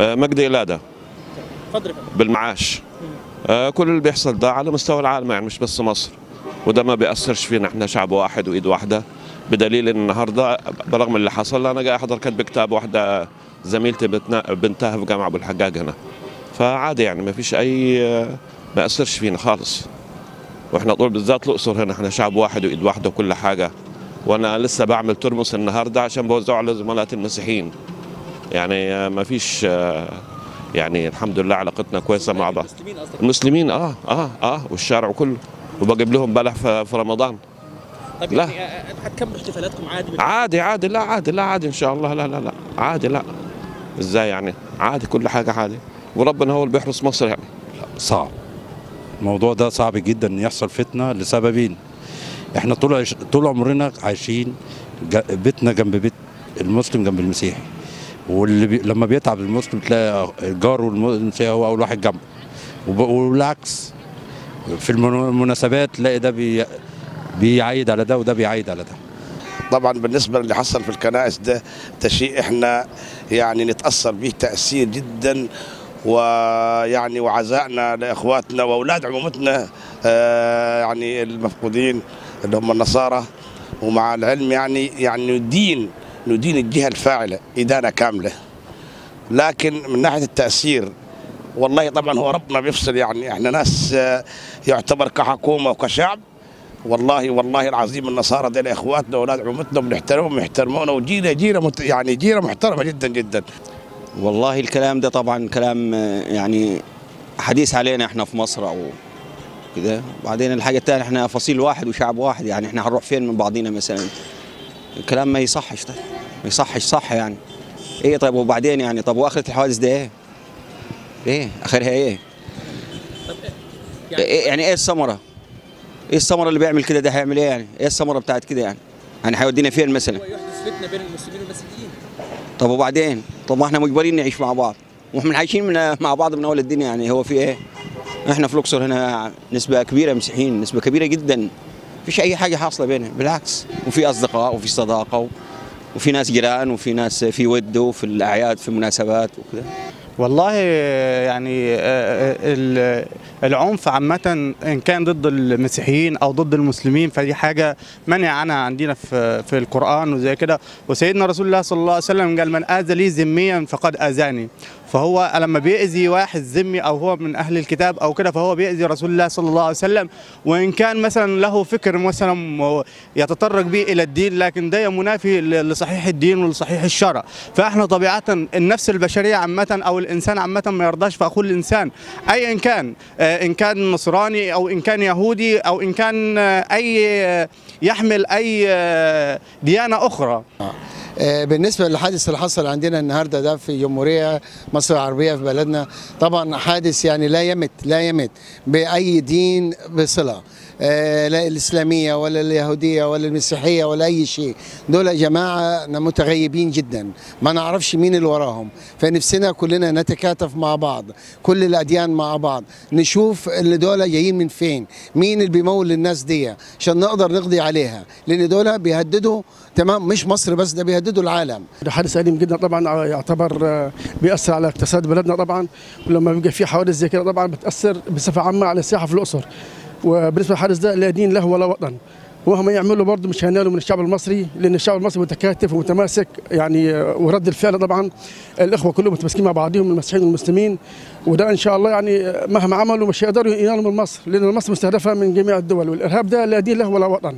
آه، مجدي إلادة. بالمعاش. آه، كل اللي بيحصل ده على مستوى العالم يعني مش بس مصر. وده ما بيأثرش فينا إحنا شعب واحد وإيد واحدة. بدليل إن النهارده برغم اللي حصل أنا جاي أحضر كاتب كتاب واحدة زميلتي بنتها في جامعة أبو الحجاج هنا. فعادي يعني ما فيش أي آه، ما يأثرش فينا خالص. وإحنا طول بالذات الأقصر هنا إحنا شعب واحد وإيد واحدة وكل حاجة. وأنا لسه بعمل ترمس النهارده عشان بوزعه على زملائي المسيحيين. يعني آه، ما فيش آه، يعني الحمد لله علاقتنا كويسة مع بعض. المسلمين قصدك؟ المسلمين آه آه آه والشارع كله. وبجيب لهم بلح في رمضان. طيب لا. يعني آه، هتكملوا احتفالاتكم عادي؟ عادي عادي لا عادي لا عادي إن شاء الله. لا لا لا عادي لا. إزاي يعني؟ عادي كل حاجة عادي. وربنا هو اللي بيحرس مصر يعني. صعب. الموضوع ده صعب جدا إن يحصل فتنة لسببين. إحنا طول عش... طول عمرنا عايشين ج... بيتنا جنب بيت المسلم جنب المسيحي. واللي بي... لما بيتعب المسلم تلاقي جاره المسيحي هو أول واحد جنبه. والعكس في المن- المناسبات تلاقي ده بي... بيعيد على ده وده بيعيد على ده طبعا بالنسبة للي حصل في الكنائس ده ده شيء إحنا يعني نتأثر به تأثير جدا ويعني وعزائنا لإخواتنا وأولاد عمومتنا آه، يعني المفقودين اللي هم النصارى ومع العلم يعني يعني ندين ندين الجهة الفاعلة ادانه كاملة. لكن من ناحية التأثير والله طبعا هو ربنا بيفصل يعني إحنا ناس آه، يعتبر كحكومة وكشعب والله والله العظيم النصارى دول إخواتنا وأولاد عمتنا بنحترمهم يحترمونا وجينا جينا مت يعني جينا محترمة جدا جدا. والله الكلام ده طبعا كلام آه، يعني حديث علينا إحنا في مصر أو كده. وبعدين الحاجة الثانية إحنا فصيل واحد وشعب واحد يعني إحنا هنروح فين من بعضينا مثلا؟ الكلام ما يصحش ده ما يصحش صح يعني إيه طيب وبعدين يعني طب وآخرة الحوادث ده إيه؟ إيه آخرها إيه؟ يعني إيه يعني إيه الثمرة؟ إيه الثمرة اللي بيعمل كده ده هيعمل إيه يعني؟ إيه الثمرة بتاعت كده يعني؟ يعني هيودينا فين مثلا؟ هو يحدث فتنة بين المسلمين والمسيحيين طب وبعدين طب ما إحنا مجبرين نعيش مع بعض وإحنا عايشين من مع بعض من أول الدنيا يعني هو في إيه إحنا في الأقصر هنا نسبة كبيرة مسيحيين نسبة كبيرة جدا مفيش أي حاجة حاصلة بيننا بالعكس. وفي أصدقاء وفي صداقة وفي ناس جيران وفي ناس في ود وفي الأعياد في المناسبات وكده والله يعني آه، ال- العنف عامة إن كان ضد المسيحيين أو ضد المسلمين فدي حاجة منع عنها عندنا في في القرآن وزي كده. وسيدنا رسول الله صلى الله عليه وسلم قال من آذى لي ذميا فقد آذاني. فهو لما بيأذي واحد ذمي أو هو من أهل الكتاب أو كده فهو بيأذي رسول الله صلى الله عليه وسلم. وإن كان مثلا له فكر مثلا يتطرق به إلى الدين لكن ده منافي لصحيح الدين ولصحيح الشرع. فإحنا طبيعة النفس البشرية عامة أو الإنسان عامة ما يرضاش في أخوه الإنسان أيا كان آه، إن كان نصراني أو إن كان يهودي أو إن كان آه، أي آه، يحمل أي ديانة أخرى. آه، بالنسبة للحادث اللي حصل عندنا النهاردة ده في جمهورية مصر العربية في بلدنا طبعا حادث يعني لا يمت لا يمت بأي دين بصلة. آه، لا الإسلامية ولا اليهودية ولا المسيحية ولا أي شيء. دول جماعة متغيبين جدا. ما نعرفش مين اللي وراهم. فنفسنا كلنا نتكاتف مع بعض كل الأديان مع بعض. نشوف اللي دول جايين من فين مين اللي بيمول الناس دي عشان نقدر نقضي عليها. لأن دول بيهددوا تمام مش مصر بس ده بيهددوا العالم. ده حادث أليم جدا طبعا يعتبر آه، بيأثر على اقتصاد بلدنا طبعا. ولما بيبقى في حوادث زي كده طبعا بتأثر بصفة عامة على السياحة في الأقصر. وبالنسبة للحادث ده لا دين له ولا وطن. ومهما يعملوا برضه مش هينالوا من الشعب المصري لأن الشعب المصري متكاتف ومتماسك يعني ورد الفعل طبعا. الإخوة كلهم متماسكين مع بعضهم المسيحيين والمسلمين. وده إن شاء الله يعني مهما عملوا مش هيقدروا ينالوا من مصر لأن مصر مستهدفة من جميع الدول. والإرهاب ده لا دين له ولا وطن.